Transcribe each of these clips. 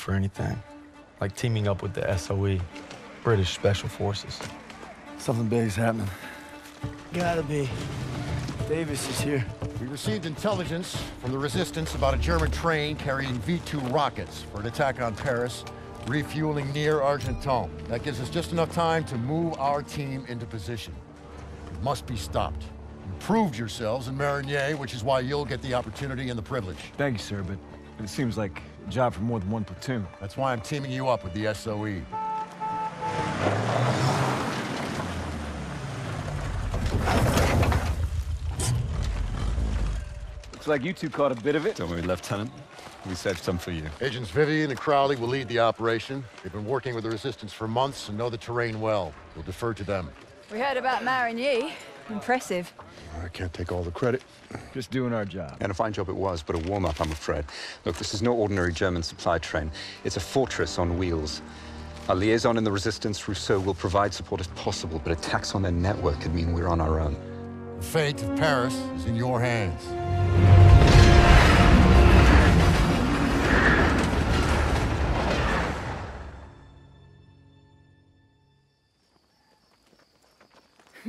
for anything, like teaming up with the SOE, British Special Forces. Something big's happening. Gotta be. Davis is here. We received intelligence from the Resistance about a German train carrying V-2 rockets for an attack on Paris, refueling near Argenton. That gives us just enough time to move our team into position. It must be stopped. You proved yourselves in Marigny, which is why you'll get the opportunity and the privilege. Thanks, sir, but it seems like a job for more than one platoon. That's why I'm teaming you up with the SOE. Looks like you two caught a bit of it. Don't worry, Lieutenant. We saved some for you. Agents Vivian and Crowley will lead the operation. They've been working with the Resistance for months and know the terrain well. We'll defer to them. We heard about Marigny. Impressive. I can't take all the credit. Just doing our job. And a fine job it was, but a warm-up, I'm afraid. Look, this is no ordinary German supply train. It's a fortress on wheels. Our liaison in the Resistance, Rousseau, will provide support if possible, but attacks on their network could mean we're on our own. The fate of Paris is in your hands.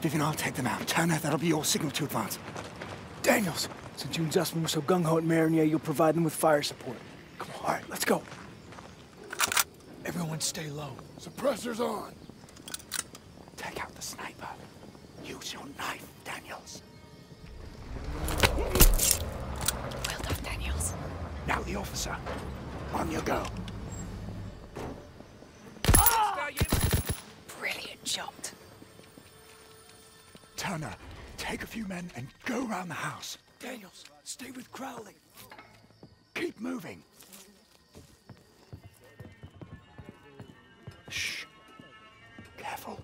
All right, Vivian, I'll take them out. Turner, that'll be your signal to advance. Daniels, since you and Zussman were so gung-ho at Marigny, you'll provide them with fire support. Come on, all right, let's go. Everyone stay low. Suppressors on. Take out the sniper. Use your knife, Daniels. Well done, Daniels. Now the officer. On you go. Take a few men and go around the house. Daniels, stay with Crowley. Keep moving. Shh. Careful.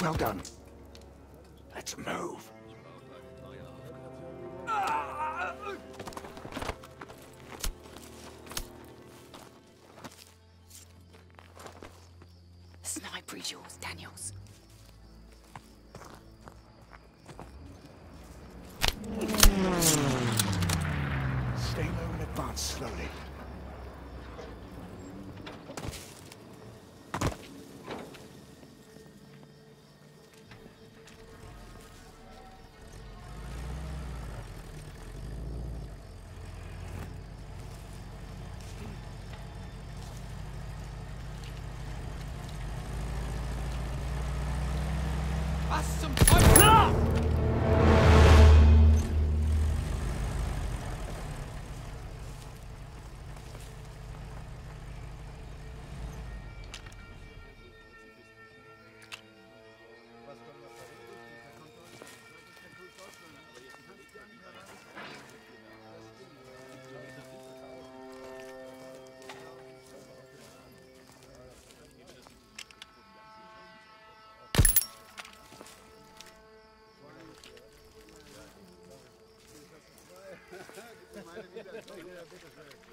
Well done. Let's move. Daniels. some... Super good.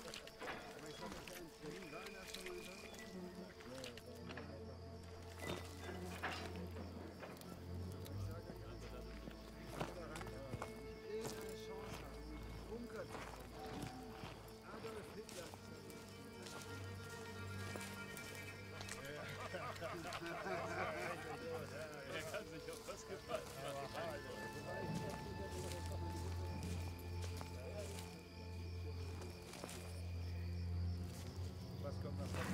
pasar.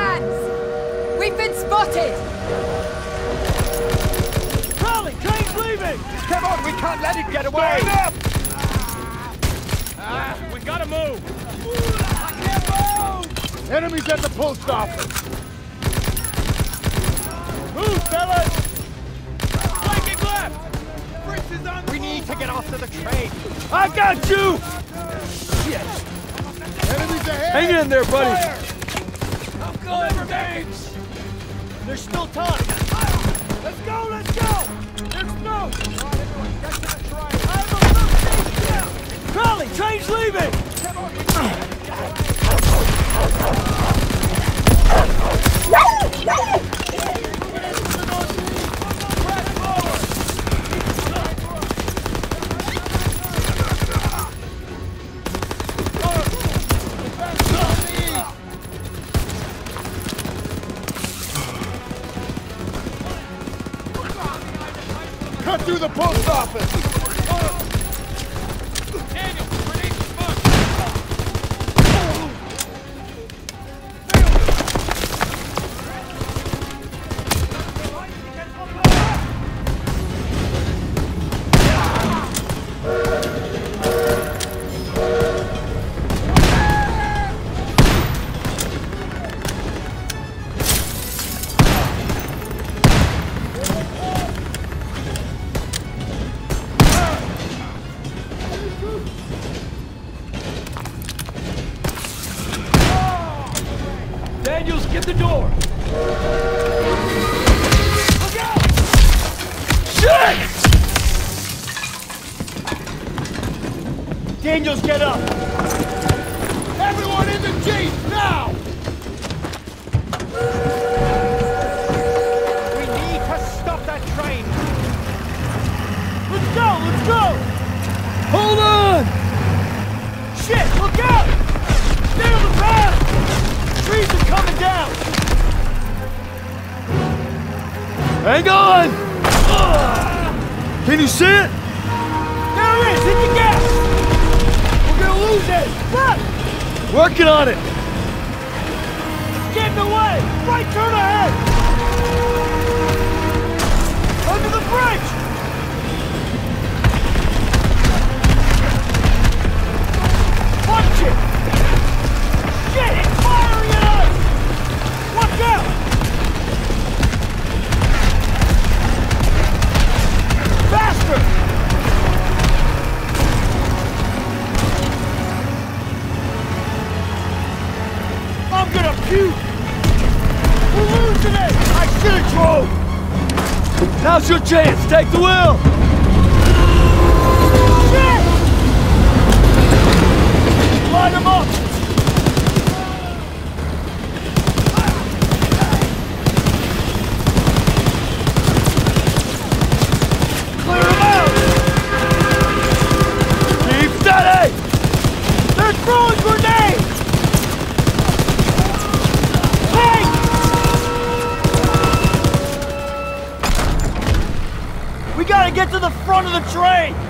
Plans! We've been spotted! Charlie, train's leaving! Come on, we can't let it get away! up! Ah, we gotta move! I got him. Enemies at the post office! Move, fellas! Flanking left! We need to get off to the train! I got you! Shit! Enemies ahead! Hang in there, buddy! I'm good, James! There's still time! Let's go, let's go! There's no! Through the post office! Hang on! Can you see it? There it is! Hit the gas! We're gonna lose it! Run! Working on it! Get in the way! Right turn ahead! Under the bridge! Punch it! Shit, it's firing at us! Watch out! Puke! We're losing it! I should have! Now's your chance, take the wheel! Shit! Line them up! The train!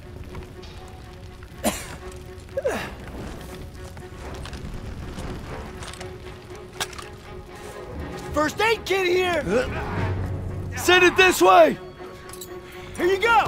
First aid kit here! Send it this way! Here you go!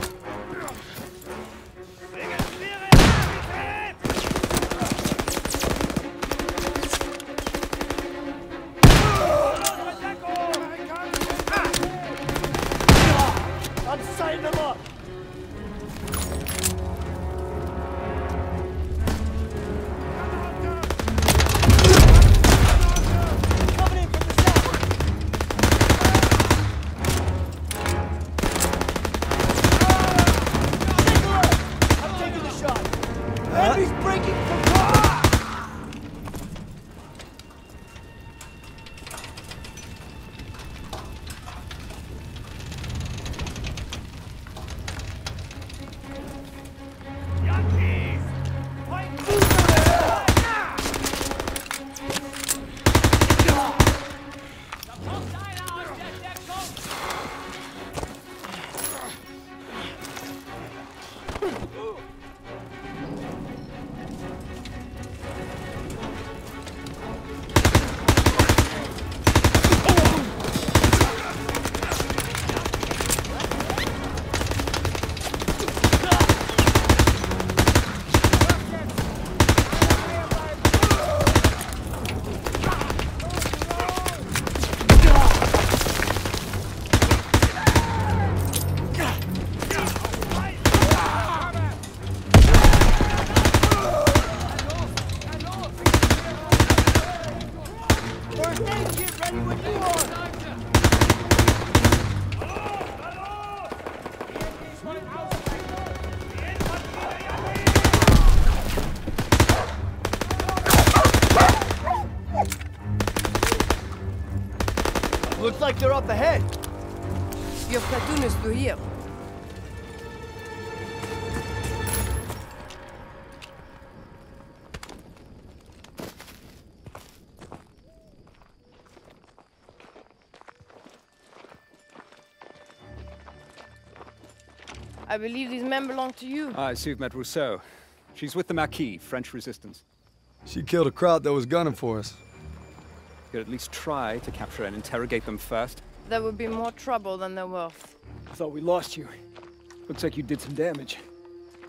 Like they're up ahead. Your platoon is through here. I believe these men belong to you. I see you've met Rousseau. She's with the Maquis, French resistance. She killed a crowd that was gunning for us. You'd at least try to capture and interrogate them first. There would be more trouble than they're worth. I thought we lost you. Looks like you did some damage.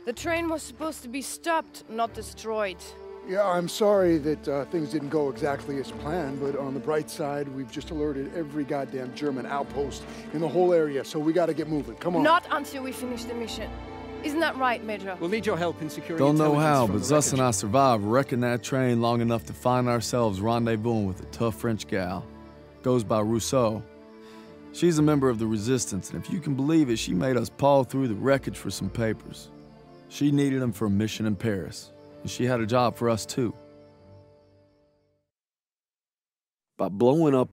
The train was supposed to be stopped, not destroyed. Yeah, I'm sorry that uh, things didn't go exactly as planned, but on the bright side, we've just alerted every goddamn German outpost in the whole area, so we gotta get moving. Come on. Not until we finish the mission. Isn't that right, Major? We'll need your help in securing Don't know how, but the Zuss and I survived wrecking that train long enough to find ourselves rendezvousing with a tough French gal. Goes by Rousseau. She's a member of the Resistance, and if you can believe it, she made us paw through the wreckage for some papers. She needed them for a mission in Paris, and she had a job for us too. By blowing up